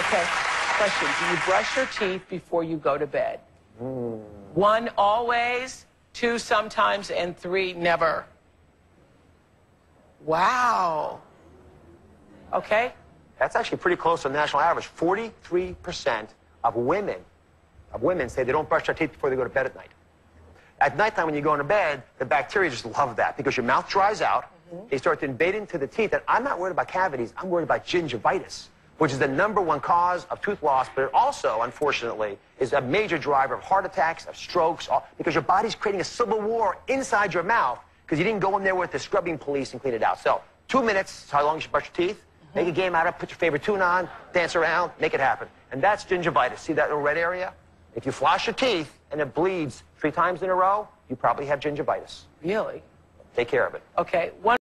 Okay. Question: Do you brush your teeth before you go to bed? Hmm. One always, two sometimes, and three never. Wow. Okay. That's actually pretty close to the national average. 43% of women, of women say they don't brush their teeth before they go to bed at night. At nighttime, when you go into bed, the bacteria just love that because your mouth dries out. Mm-hmm. They start to invade into the teeth. And I'm not worried about cavities. I'm worried about gingivitis, which is the number one cause of tooth loss. But it also, unfortunately, is a major driver of heart attacks, of strokes, all, because your body's creating a civil war inside your mouth because you didn't go in there with the scrubbing police and clean it out. So two minutes is how long you should brush your teeth. Mm-hmm. Make a game out of it. Put your favorite tune on. Dance around. Make it happen. And that's gingivitis. See that little red area? If you floss your teeth and it bleeds three times in a row, you probably have gingivitis. Really? Take care of it. Okay. One.